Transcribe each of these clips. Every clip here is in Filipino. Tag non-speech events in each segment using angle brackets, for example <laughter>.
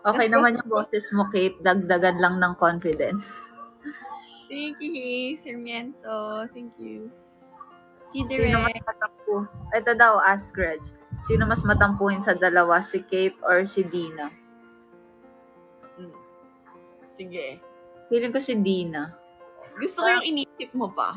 Okay naman yung boses mo, Kate. Dagdagan lang ng confidence. Thank you, Sarmiento. Thank you. Sino mas matampu? Ito daw, ask Reg. Sino mas matampuhin sa dalawa, si Kate or si Dina? Hmm. Sige. Feeling ko si Dina. Gusto ko yung inisip mo pa.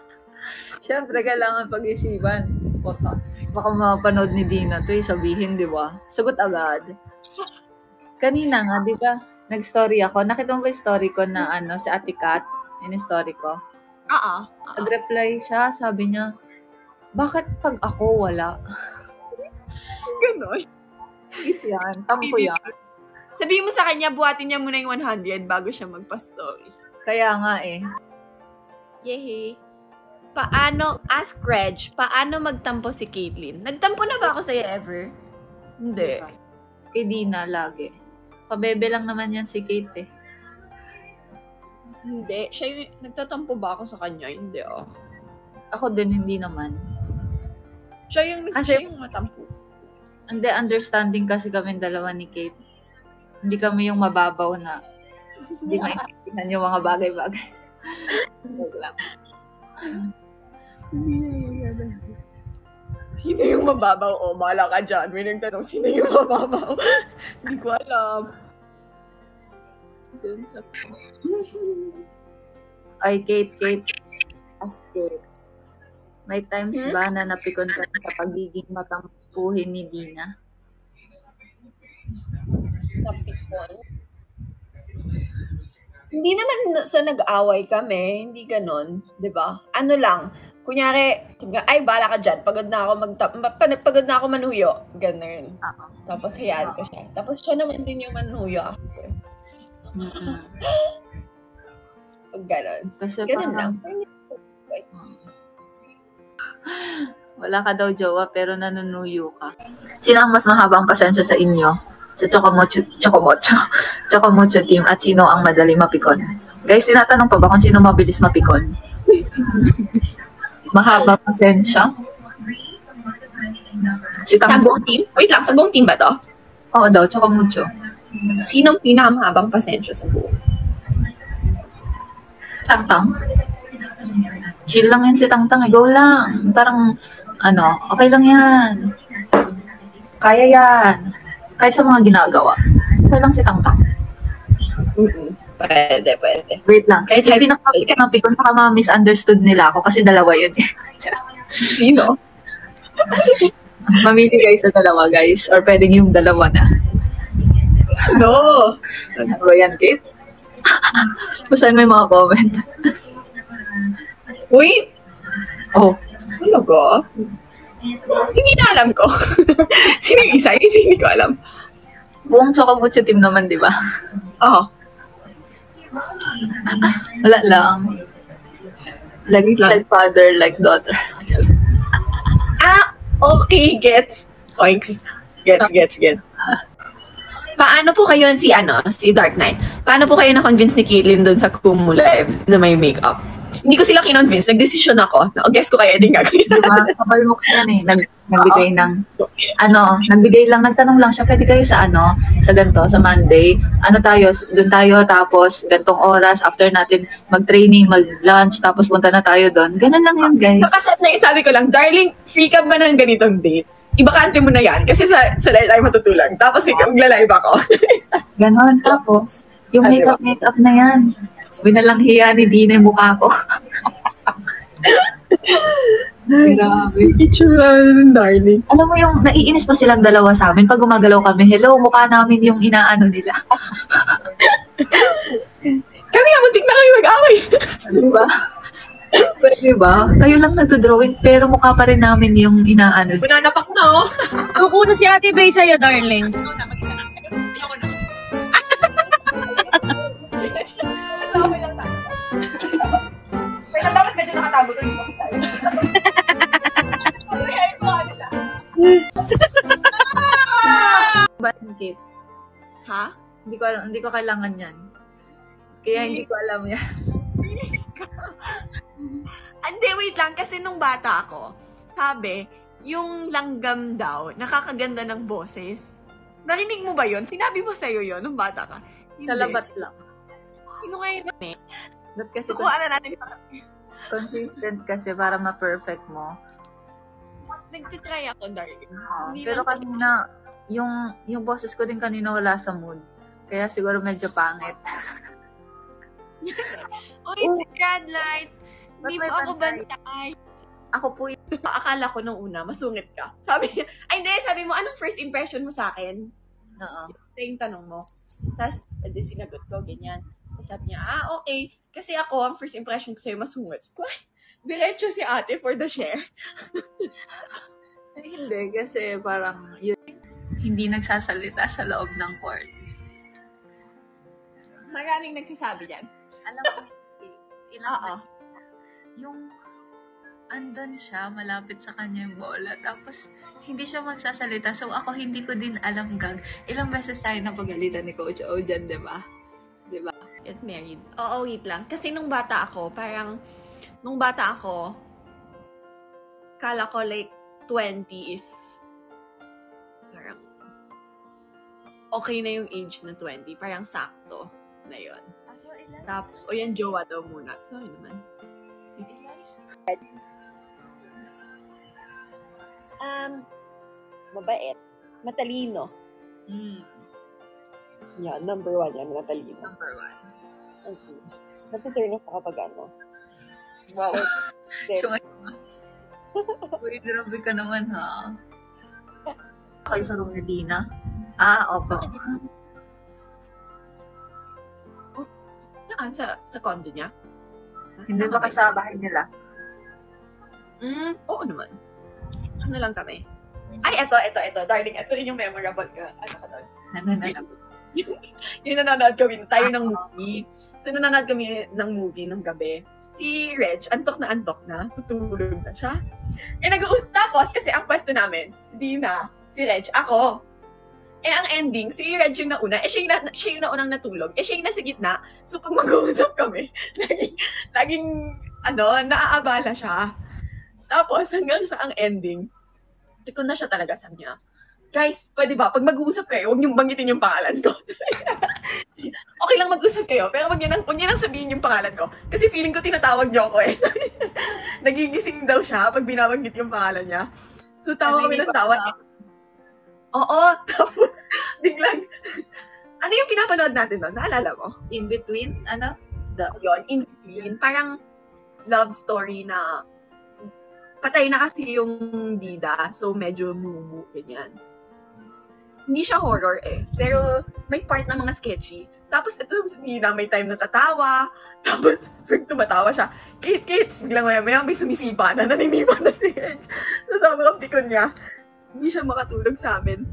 <laughs> Siyempre, kailangan pag-isipan. Baka, baka mapanood ni Dina to eh, sabihin, di ba? Sagot agad. <laughs> Kanina nga, di ba? Nag-story ako. Nakita mo ba yung story ko na ano, si Ate Kat? Yun yung story ko. Oo. Nag-reply siya, sabi niya, bakit pag ako wala? <laughs> Ganon. yan, tampo yan. Sabihin mo sa kanya, buhatin niya muna yung 100 bago siya magpa-story. Kaya nga eh. Yehey. Paano, ask Reg, paano magtampo si Caitlyn? Nagtampo na ba ako sa'yo ever? Hindi. Kay Dina lagi. Pabebe lang naman yan si Kate eh. Hindi. Siya yung, nagtatampo ba ako sa kanya? Hindi, oh. Ako din, hindi naman. Siya yung, Kasi- siya yung matampo. Hindi, understanding kasi kami dalawa ni Kate. Hindi kami yung mababaw na hindi <laughs> maintindihan yung mga bagay-bagay. <laughs> Joke lang. Sino yung mababaw? O, oh, bahala ka dyan. May nagtanong, sino yung mababaw? <laughs> Hindi ko alam. Dun sa... <laughs> Ay, Kate, Kate. As Kate. May times Hmm? ba na napikon ka sa pagiging matampuhin ni Dina? Napikon. Hindi naman na- sa nag-away kami, hindi ganon, 'di ba? Ano lang, kunyari, ay bala ka dyan, pagod na ako mag pagod na ako manuyo, ganun. Oo. Tapos hayaan ko siya. Tapos siya naman din yung manuyo after. Pag ganon. Kasi Ganun lang. parang wala ka daw jowa pero nanunuyo ka. Sino ang mas mahabang pasensya sa inyo? Sa Chocomocho, Chocomocho, <laughs> Chocomocho team at sino ang madali mapikon? Guys, tinatanong pa ba kung sino mabilis mapikon? <laughs> Mahabang pasensya? Si Sa Tang buong team? Wait lang, sa buong team ba to? Oo daw, Chocomocho. Sinong pinakamahabang pasensya sa buong? Tangtang. Chill lang yan si Tangtang. eh. Go lang. Parang, ano, okay lang yan. Kaya yan. Kahit sa mga ginagawa. Okay lang si Tangtang. Mm-mm. Pwede, pwede. Wait lang. Kahit yung pinaka napikon, baka ma-misunderstood nila ako kasi dalawa yun. <laughs> Sino? Mamili kayo sa dalawa, guys. Or pwedeng yung dalawa na. <laughs> No. Ano ba yan, Kate? Basahin mo yung mga comment. Wait, Oh, talaga? Hindi na alam ko. <laughs> Sino yung isa? Yung isa hindi ko alam. buong Chocomucho team naman, di ba? Oo. Wala lang. Like, like father, like daughter. Ah, okay, gets. Oinks. Gets, gets, gets. Paano po kayo si ano, si Dark Knight? Paano po kayo na-convince ni Caitlyn doon sa Kumu Live na may makeup? Hindi ko sila kinonvince. Nag-decision ako. Na, oh, guess ko kayo din gagawin. Diba? Kapal moks yan eh. Nag, nagbigay ng, ano, nagbigay lang, nagtanong lang siya, pwede kayo sa ano, sa ganito, sa Monday, ano tayo, dun tayo, tapos gantong oras, after natin mag-training, mag-lunch, tapos punta na tayo doon. Ganun lang yun, guys. Nakasat na yun, sabi ko lang, darling, free ka ba ng ganitong date? Ibakante mo na yan kasi sa sa live tayo matutulang. Tapos may magla-live ako. <laughs> Ganon. Tapos, yung Ano? makeup, makeup na yan. Winalang hiya ni Dina yung mukha ko. <laughs> Grabe. Itsura ng darling. Alam mo yung naiinis pa silang dalawa sa amin pag gumagalaw kami. Hello, mukha namin yung inaano nila. <laughs> Kami nga, muntik na kayo mag-away. Di ba? Pero di ba? Kayo lang nagdo-drawing pero mukha pa rin namin yung inaano. Bunanapak na, oh. <laughs> Ako na si Ate Bay sa'yo, darling. Okay <laughs> lang tayo. Wait, dapat medyo nakatago to, hindi ko kita. <laughs> Kaya ito, ano siya? Ba't Kate? Ha? Hindi ko alam, hindi ko kailangan yan. Kaya hindi ko alam yan. Hindi, wait lang. Kasi nung bata ako, sabi, yung langgam daw, nakakaganda ng boses. Narinig mo ba yun? Sinabi mo sa'yo yun nung bata ka? Sa Hindi. labat lang. Sino ngayon eh? Ba't kasi So, na natin. consistent kasi para ma-perfect mo. Nagtitry ako, darling. Hindi pero kanina, yung, yung boses ko din kanina wala sa mood. Kaya siguro medyo pangit. <laughs> Uy, Oh. si Radlight! Hindi po ako bantay? Ako po yung Akala ko nung una, masungit ka. <laughs> Sabi niya, ay hindi, sabi mo, anong first impression mo sa akin? Oo. Ito yung tanong mo. Tapos, edi sinagot ko, ganyan. Tapos sabi niya, ah, okay. Kasi ako, ang first impression ko sa'yo, masungit. <laughs> "Ay, Diretso si ate for the share. Ay, hindi, kasi parang yun, hindi nagsasalita sa loob ng court. Maraming nagsasabi yan. Alam ko, ilang. <laughs> yung andun siya, malapit sa kanya yung bola, tapos hindi siya magsasalita. So ako hindi ko din alam gag. Ilang beses tayo napagalitan ni Coach O dyan, di ba? Di ba? Get married. Oo, wait lang. Kasi nung bata ako, parang, nung bata ako, kala ko like 20 is parang okay na yung age na 20. Parang sakto na yon. Tapos, o yan, jowa daw muna. Sorry naman. Um, mabait. Matalino. Mm, Yan, number one yan, matalino. number one. Okay. Natiturn off ako pag ano. Wow. <laughs> Uy, grabe ka naman ha. Kayo sa room ni Dina? Ah, opo. saan? Sa, sa condo niya? Hindi ba kayo sa bahay nila? Mm, oo naman. Ano lang kami? Ay, eto, eto, eto. Darling, eto rin yung memorable ka. Ano ka doon? Ano na lang? <laughs> yung nanonood kami, tayo ng movie. So, nanonood kami ng movie ng gabi. Si Reg, antok na antok na, tutulog na siya. Eh, nag-uus, tapos, kasi ang pwesto namin, si Dina, si Reg, ako. Eh, ang ending, si Reg yung nauna, eh, siya yung, na, siya yung naunang natulog. Eh, siya yung nasa gitna. So, pag mag-uusap kami, <laughs> laging, laging, ano, naaabala siya. Tapos, hanggang sa ang ending, ito na siya talaga, sabi niya, guys, pwede ba, pag mag-uusap kayo, huwag niyong banggitin yung pangalan ko. <laughs> okay lang mag-usap kayo, pero huwag niyo nang, huwag niyo nang sabihin yung pangalan ko. Kasi feeling ko tinatawag niyo ako eh. <laughs> Nagigising daw siya pag binabanggit yung pangalan niya. So, tawa kami ng tawa. Oo, tapos, <laughs> biglang, ano yung pinapanood natin doon? Naalala mo? In between? Ano? Yun, in between. Parang love story na patay na kasi yung bida, so medyo mumu, ganyan. Hindi siya horror eh, pero may part na mga sketchy. Tapos ito, hindi na may time na tatawa. <laughs> Tapos, pag tumatawa siya, Kate, Kate, biglang maya maya may sumisipa na, naninipa na si Edge. <laughs> So, sobrang pikon niya. Hindi siya makatulog sa amin.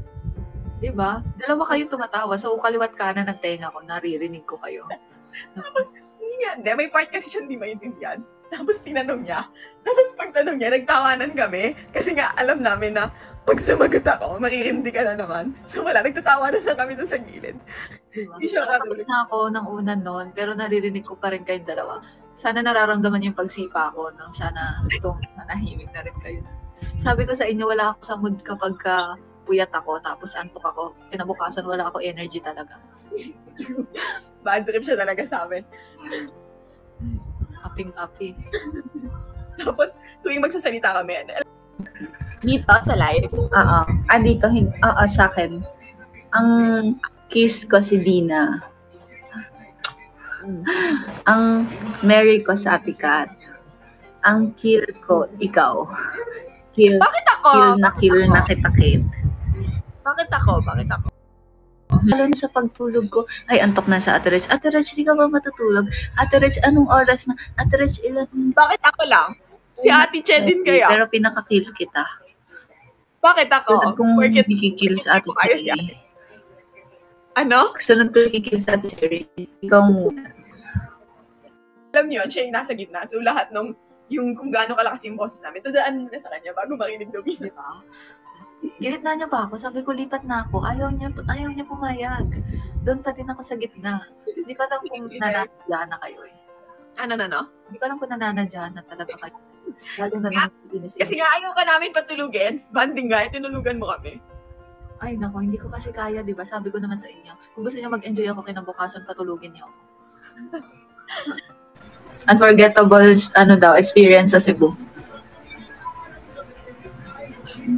Di ba? Dalawa kayo tumatawa. So, kaliwat kanan ng tenga ko, naririnig ko kayo. <laughs> Hindi niya, hindi. May part kasi siya hindi maintindihan. Tapos tinanong niya. Tapos pagtanong niya, nagtawanan kami. Kasi nga, alam namin na pag sumagot ako, makikindi ka na naman. So wala, nagtatawanan na kami doon sa gilid. Di ba? Hindi siya makatulog. na ako ng una noon, pero naririnig ko pa rin kayong dalawa. Sana nararamdaman yung pagsipa ko, no? Sana itong nanahimik na rin kayo. Sabi ko sa inyo, wala ako sa mood kapag ka puyat ako, tapos antok ako. Kinabukasan, wala ako energy talaga. <laughs> Bad trip siya talaga sa amin. Aping-api. <laughs> Tapos, tuwing magsasalita kami, dito sa live, Oo. Ah, dito, hin- oo, sa akin. Ang kiss ko si Dina. Ang Mary ko sa Ate Kat. Ang kill ko, ikaw. Kill, bakit ako? kill na kill na kita, Kate. Bakit ako? Bakit ako? Lalo na sa pagtulog ko, ay, antok na sa Ate Rich. Ate Rich, di ka ba matutulog? Ate Rich, anong oras na? Ate Rich, ilan? Bakit ako lang? Si Ate Che din kaya? Pero pinaka-kill kita. Bakit ako? Sunod kong Porket, kikill sa Ate Cherry. ano? Sunod ko kikill sa Ate Cherry. Ikaw muna. Alam niyo, siya yung nasa gitna. So, lahat nung yung kung gaano kalakas yung boses namin, tudaan muna sa kanya bago marinig daw Di ba? Gilit na niya pa ako. Sabi ko, lipat na ako. Ayaw niya, ayaw niya pumayag. Doon pa din ako sa gitna. Hindi ko alam kung nananadya na kayo eh. Ano na, no? Hindi ko alam kung nananadya na talaga kayo. Lalo na nang inis Kasi nga ayaw ka namin patulugin. Banding nga, tinulugan mo kami. Ay, nako, hindi ko kasi kaya, di ba? Sabi ko naman sa inyo, kung gusto niyo mag-enjoy ako kinabukasan, patulugin niyo ako. <laughs> Unforgettable, ano daw, experience sa Cebu.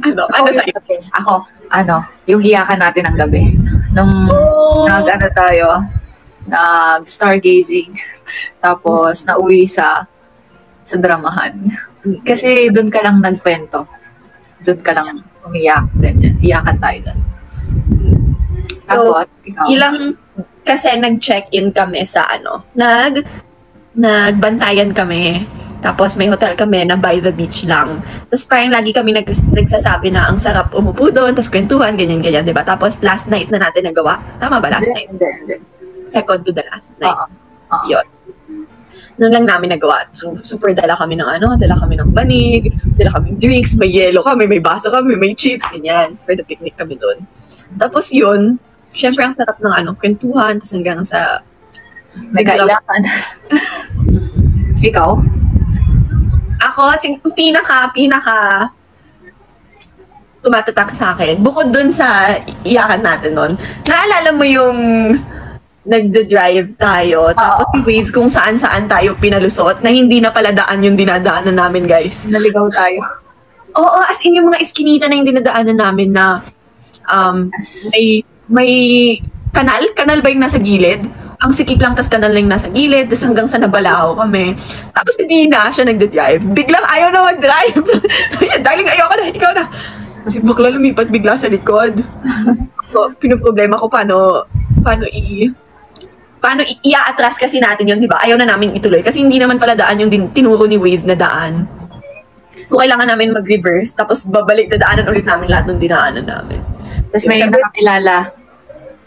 Ano? Ano sa'yo? okay, ako, ano, yung iyakan natin ng gabi. Nung Oh, nag, ano tayo, nag stargazing, <laughs> tapos nauwi sa sa dramahan. Kasi doon ka lang nagkwento. Doon ka lang umiyak, ganyan. Iyakan tayo doon. Tapos, ikaw. ilang kasi nag-check-in kami sa ano, nag nagbantayan kami. Tapos may hotel kami na by the beach lang. Tapos parang lagi kami nag, nagsasabi na ang sarap umupo doon, tapos kwentuhan, ganyan-ganyan, di ba? Tapos last night na natin nagawa. Tama ba? Last night? hindi, hindi. Second to the last night. Oo. Oo. Yun. Noon lang namin nagawa. So, super dala kami ng ano, dala kami ng banig, dala kami ng drinks, may yelo kami, may baso kami, may chips, ganyan. For the picnic kami doon. Tapos yun, syempre ang sarap ng ano, kwentuhan, tapos hanggang sa Nagkailakan. <laughs> ikaw? Ako, sing, pinaka, pinaka tumatatak sa akin. Bukod dun sa iyakan natin nun, naalala mo yung nagda-drive tayo, tapos yung ways kung saan-saan tayo pinalusot na hindi na pala daan yung dinadaanan namin, guys. Naligaw tayo. Oo, as in yung mga iskinita na yung dinadaanan namin na um, may, may kanal, kanal ba yung nasa gilid? Ang sikip lang, tas kanal lang nasa gilid, tas hanggang sa nabalaw kami. Tapos hindi na siya nagda-drive. Biglang ayaw na mag-drive. <laughs> Darling, ayoko na, ikaw na. Si bakla lumipat bigla sa likod. so, pinoproblema ko paano, paano i paano i- ia-atras kasi natin yun, di ba? Ayaw na namin ituloy. Kasi hindi naman pala daan yung din, tinuro ni Waze na daan. So, kailangan namin mag-reverse, tapos babalik na daanan ulit namin lahat ng dinaanan namin. Tapos may nakakilala.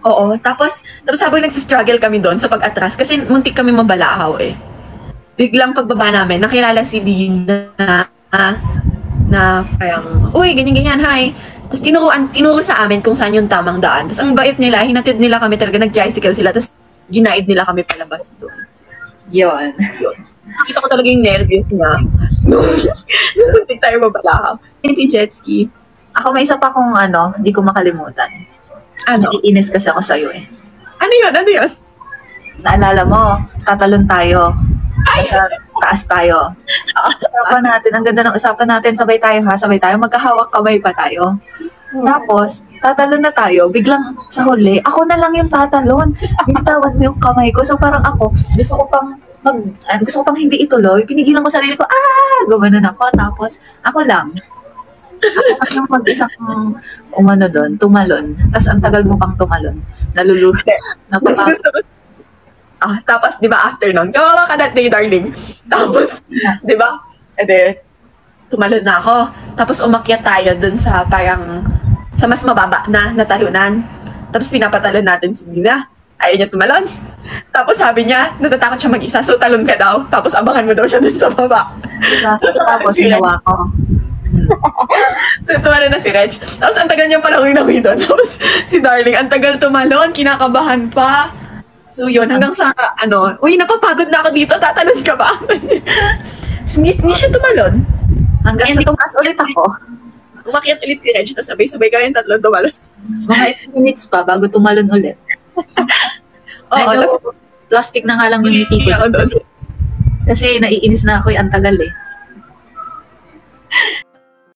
Oo, tapos, tapos habang nagsistruggle kami doon sa pag-atras, kasi muntik kami mabalahaw eh. Biglang pagbaba namin, nakilala si Dina na, na parang, uy, ganyan-ganyan, hi. Tapos tinuruan, tinuro sa amin kung saan yung tamang daan. Tapos ang bait nila, hinatid nila kami talaga, nag-tricycle sila, tapos ginaid nila kami palabas doon. Yun. Nakita ko talaga yung nervous niya. Nung <laughs> nung muntik tayo mabalahaw. Hindi jet ski. Ako may isa pa kong ano, hindi ko makalimutan. Ano? Naiinis kasi ako sa'yo eh. Ano yun? Ano yun? Naalala mo, tatalon tayo. Sa taas tayo. Usapan natin, ang ganda ng usapan natin, sabay tayo ha, sabay tayo, magkahawak kamay pa tayo. Tapos, tatalon na tayo, biglang sa huli, ako na lang yung tatalon. Binitawan mo yung kamay ko. So parang ako, gusto ko pang mag, ah, gusto ko pang hindi ituloy. Pinigilan ko sarili ko, ah, gumanon ako. Tapos, ako lang. Ako lang mag-isang umano doon, tumalon. Tapos ang tagal mo pang tumalon. Naluluto. Ko. Ah, tapos, di ba, after nun, kawawa ka that day, darling. Tapos, di ba, ede, tumalon na ako. Tapos, umakyat tayo dun sa parang, sa mas mababa na natalunan. Tapos, pinapatalon natin si Nina. Ayaw niya tumalon. Tapos, sabi niya, natatakot siya mag-isa, so talon ka daw. Tapos, abangan mo daw siya dun sa baba. Diba? Tapos, ginawa ko. <laughs> So, tumalon na si Reg. Tapos, ang tagal niyang panahon na doon. <laughs> Tapos, si Darling, ang tagal tumalon, kinakabahan pa. So, yun, hanggang sa, ano, uy, napapagod na ako dito, tatalon ka ba? <laughs> hindi, hindi siya tumalon. Hanggang sa tumas ulit ako. Umakyat ulit si Reg, tapos sabay-sabay kami tatlo tumalon. Mga 8 minutes pa bago tumalon ulit. Oo, Medyo plastic na nga lang yung ngiti ko. Kasi naiinis na ako, eh, ang tagal eh.